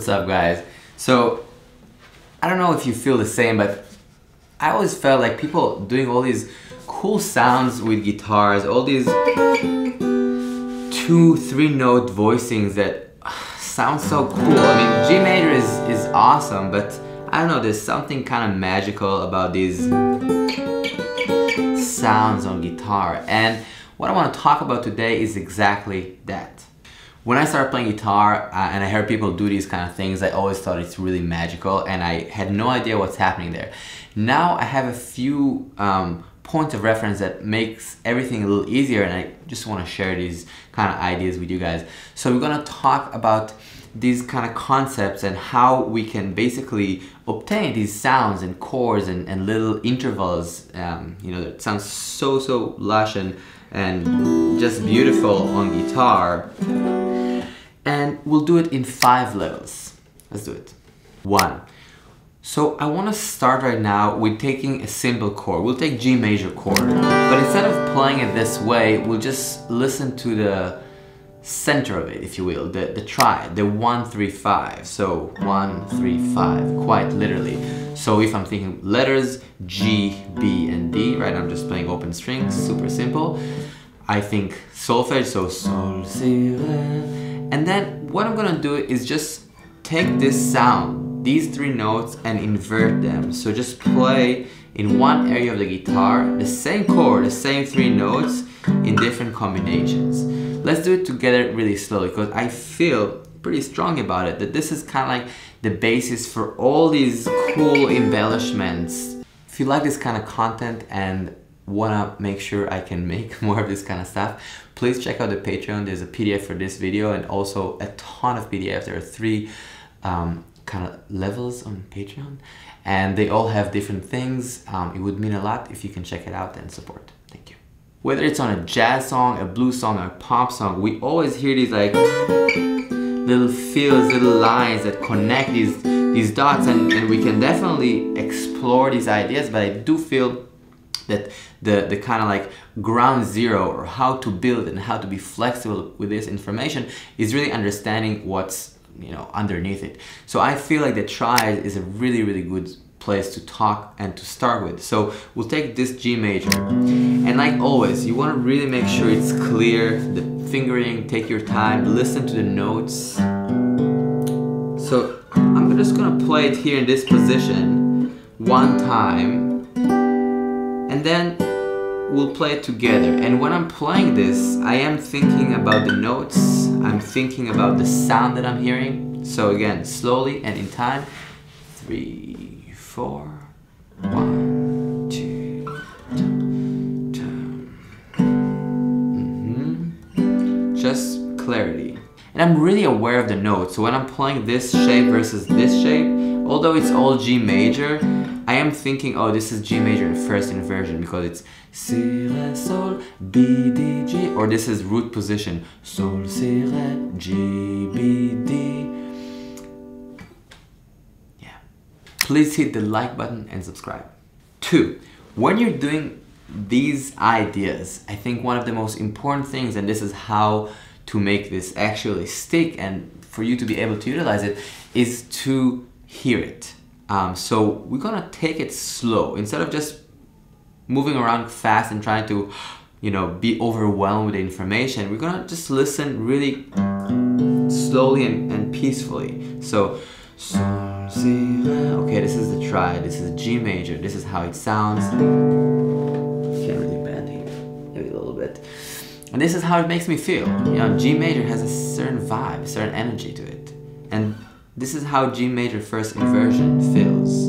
What's up guys? So, I don't know if you feel the same, but I always felt like people doing all these cool sounds with guitars, all these two, three note voicings that sound so cool. I mean, G major is, is awesome, but I don't know, there's something kind of magical about these sounds on guitar. And what I want to talk about today is exactly that. When I started playing guitar uh, and I heard people do these kind of things, I always thought it's really magical and I had no idea what's happening there. Now I have a few um, points of reference that makes everything a little easier and I just want to share these kind of ideas with you guys. So we're going to talk about these kind of concepts and how we can basically obtain these sounds and chords and, and little intervals um, you know that sounds so so lush and and just beautiful on guitar and we'll do it in five levels let's do it one so I want to start right now with taking a simple chord we'll take G major chord but instead of playing it this way we'll just listen to the center of it, if you will, the, the triad, the one, three, five. So one, three, five, quite literally. So if I'm thinking letters, G, B, and D, right? I'm just playing open strings, super simple. I think solfege, so sol, si, re. And then what I'm gonna do is just take this sound, these three notes, and invert them. So just play in one area of the guitar, the same chord, the same three notes in different combinations. Let's do it together really slowly because I feel pretty strong about it that this is kind of like the basis for all these cool embellishments. If you like this kind of content and wanna make sure I can make more of this kind of stuff, please check out the Patreon. There's a PDF for this video and also a ton of PDFs. There are three um, kind of levels on Patreon and they all have different things. Um, it would mean a lot if you can check it out and support. Thank you. Whether it's on a jazz song, a blues song, a pop song, we always hear these like little feels, little lines that connect these these dots and, and we can definitely explore these ideas, but I do feel that the, the kind of like ground zero or how to build and how to be flexible with this information is really understanding what's you know underneath it. So I feel like the triad is a really really good place to talk and to start with. So we'll take this G major and like always you want to really make sure it's clear the fingering take your time listen to the notes so I'm just gonna play it here in this position one time and then we'll play it together and when I'm playing this I am thinking about the notes I'm thinking about the sound that I'm hearing so again slowly and in time three four, one, two. Mm-hmm. Just clarity. And I'm really aware of the notes, so when I'm playing this shape versus this shape, although it's all G major, am thinking, oh, this is G major first inversion because it's Si, Re, Sol, B, D, G, or this is root position, Sol, Si, Re, G, B, D, please hit the like button and subscribe. Two, when you're doing these ideas, I think one of the most important things, and this is how to make this actually stick and for you to be able to utilize it, is to hear it. Um, so we're gonna take it slow. Instead of just moving around fast and trying to, you know, be overwhelmed with the information, we're gonna just listen really slowly and, and peacefully. So, Okay, this is the triad. This is G major. This is how it sounds. Can't really bend here, maybe a little bit. And this is how it makes me feel. You know, G major has a certain vibe, a certain energy to it. And this is how G major first inversion feels.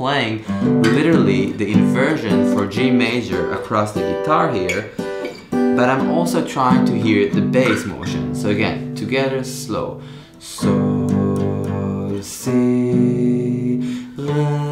Playing literally the inversion for G major across the guitar here, but I'm also trying to hear the bass motion. So again, together, slow. Sol, si, re,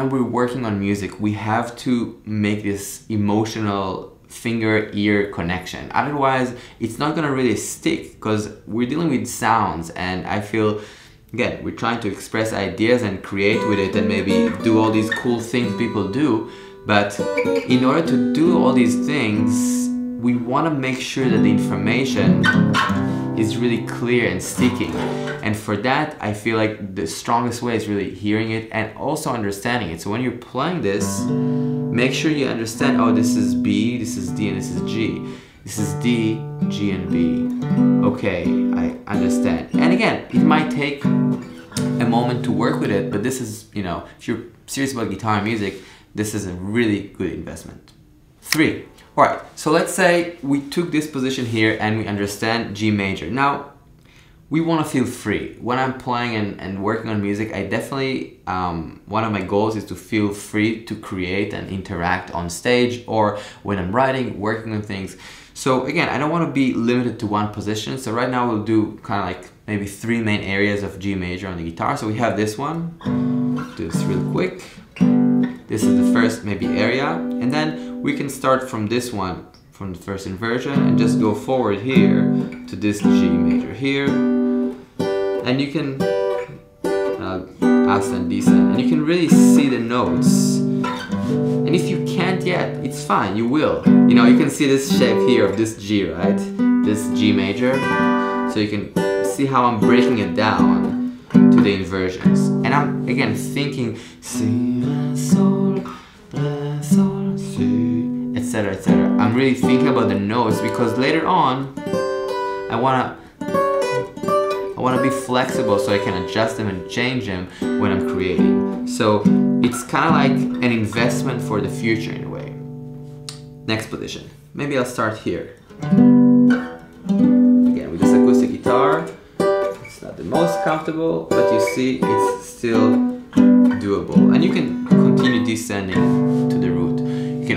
when we're working on music, we have to make this emotional finger ear connection. Otherwise, it's not gonna really stick because we're dealing with sounds, and I feel again we're trying to express ideas and create with it and maybe do all these cool things people do. But in order to do all these things, we want to make sure that the information is really clear and sticking. And for that, I feel like the strongest way is really hearing it and also understanding it. So when you're playing this, make sure you understand, oh, this is B, this is D, and this is G. This is D, G, and B. Okay, I understand. And again, it might take a moment to work with it, but this is, you know, if you're serious about guitar music, this is a really good investment. Three, Alright, so let's say we took this position here and we understand G major. Now, we want to feel free. When I'm playing and, and working on music, I definitely, um, one of my goals is to feel free to create and interact on stage or when I'm writing, working on things. So again, I don't want to be limited to one position. So right now we'll do kind of like maybe three main areas of G major on the guitar. So we have this one, do this real quick. This is the first maybe area and then we can start from this one from the first inversion and just go forward here to this G major here. And you can uh, ascend descend and you can really see the notes. And if you can't yet it's fine you will. You know you can see this shape here of this G right? This G major. So you can see how I'm breaking it down to the inversions. And I'm again thinking etc I'm really thinking about the notes because later on I wanna I want to be flexible so I can adjust them and change them when I'm creating. So it's kind of like an investment for the future in a way. Next position. Maybe I'll start here. Again, with this acoustic guitar. It's not the most comfortable, but you see it's still doable. And you can continue descending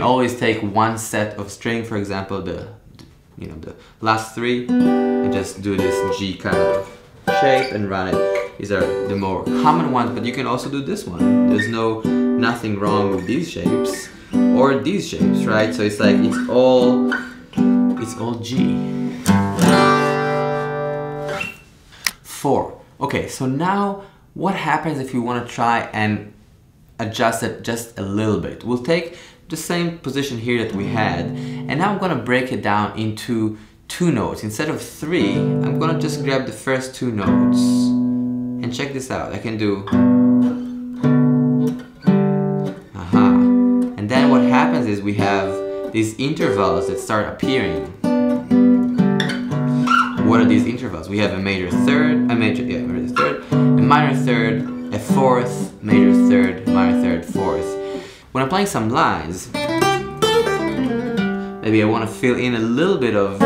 always take one set of string, for example, the you know the last three, and just do this G kind of shape and run it. These are the more common ones, but you can also do this one. There's no nothing wrong with these shapes or these shapes, right? So it's like it's all it's all G. Four. Okay, so now what happens if you want to try and adjust it just a little bit? We'll take the same position here that we had. And now I'm gonna break it down into two notes. Instead of three I'm gonna just grab the first two notes. And check this out I can do aha. And then what happens is we have these intervals that start appearing. What are these intervals? We have a major third, a major, yeah, major third, a minor third, a fourth, major third, minor third, fourth. When I'm playing some lines, maybe I want to fill in a little bit of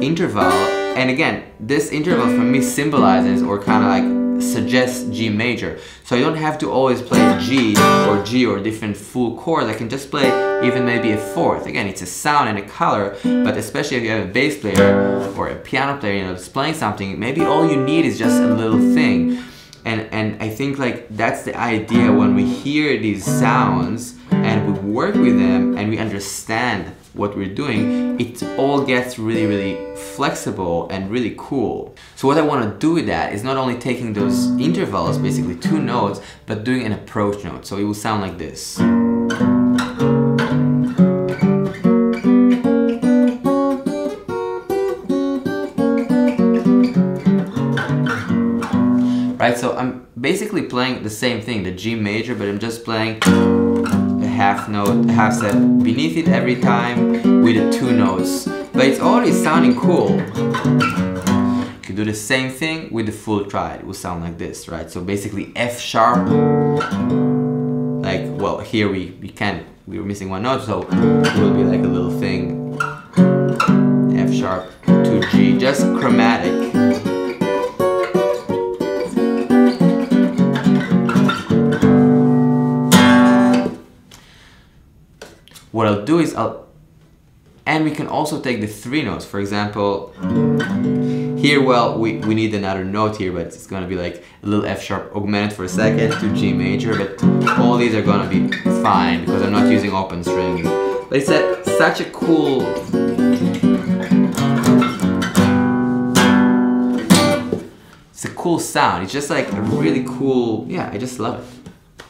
interval. And again, this interval for me symbolizes or kind of like suggests G major. So I don't have to always play G or G or different full chords. I can just play even maybe a fourth. Again, it's a sound and a color, but especially if you have a bass player or a piano player, you know, that's playing something, maybe all you need is just a little thing and and I think like that's the idea when we hear these sounds and we work with them and we understand what we're doing it all gets really really flexible and really cool. So what I want to do with that is not only taking those intervals basically two notes but doing an approach note. So it will sound like this right? So I'm basically playing the same thing, the G major, but I'm just playing a half note, a half set beneath it every time with the two notes. But it's already sounding cool. You can do the same thing with the full triad. It will sound like this, right? So basically F sharp, like, well, here we, we can't, we were missing one note, so it will be like a little thing. F sharp to G, just chromatic. Do is I'll and we can also take the three notes for example Here, well, we, we need another note here, but it's gonna be like a little F sharp augmented for a second to G major, but all these are gonna be fine because I'm not using open stringing. But it's a, such a cool it's a cool sound. It's just like a really cool, yeah, I just love it.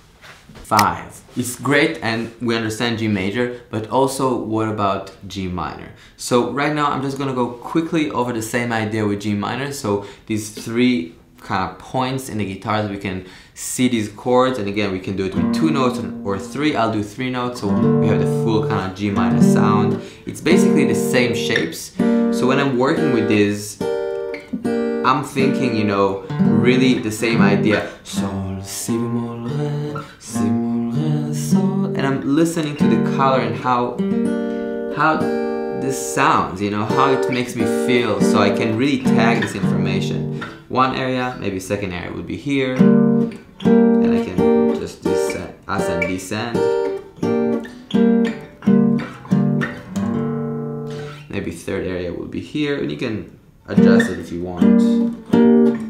Five. It's great and we understand G major, but also what about G minor? So right now I'm just gonna go quickly over the same idea with G minor. So these three kind of points in the guitar we can see these chords and again we can do it with two notes or three I'll do three notes so we have the full kind of G minor sound it's basically the same shapes so when I'm working with this I'm thinking you know really the same idea sol si bemol re si I'm listening to the color and how how this sounds you know how it makes me feel so I can really tag this information one area, maybe second area would be here. And I can just descend, ascend, descend. Maybe third area would be here, and you can adjust it if you want.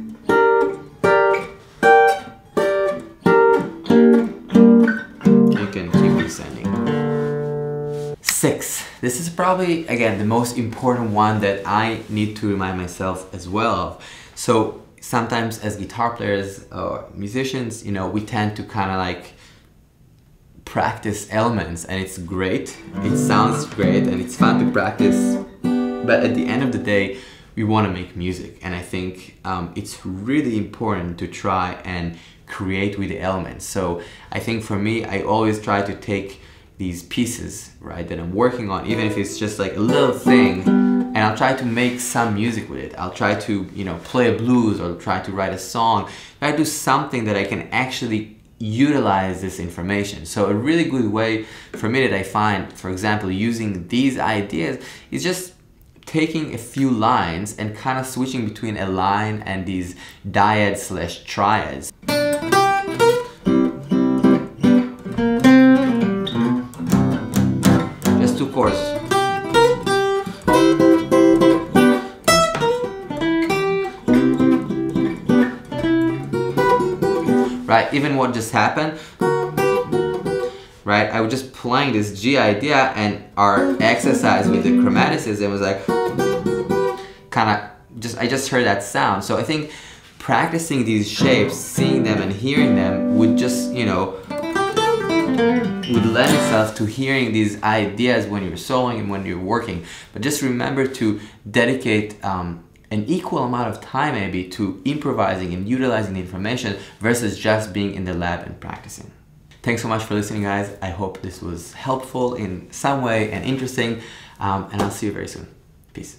Six. This is probably, again, the most important one that I need to remind myself as well so sometimes as guitar players or musicians, you know, we tend to kind of like practice elements and it's great. It sounds great and it's fun to practice. But at the end of the day, we want to make music and I think um, it's really important to try and create with the elements. So I think for me, I always try to take these pieces, right, that I'm working on, even if it's just like a little thing and I'll try to make some music with it. I'll try to, you know, play a blues or try to write a song. Try to do something that I can actually utilize this information. So a really good way for me that I find, for example, using these ideas is just taking a few lines and kind of switching between a line and these dyads slash triads. Even what just happened, right? I was just playing this G idea and our exercise with the chromaticism was like, kind of, just I just heard that sound. So I think practicing these shapes, seeing them and hearing them would just, you know, would lend itself to hearing these ideas when you're soloing and when you're working. But just remember to dedicate um, an equal amount of time maybe to improvising and utilizing the information versus just being in the lab and practicing. Thanks so much for listening guys. I hope this was helpful in some way and interesting um, and I'll see you very soon. Peace.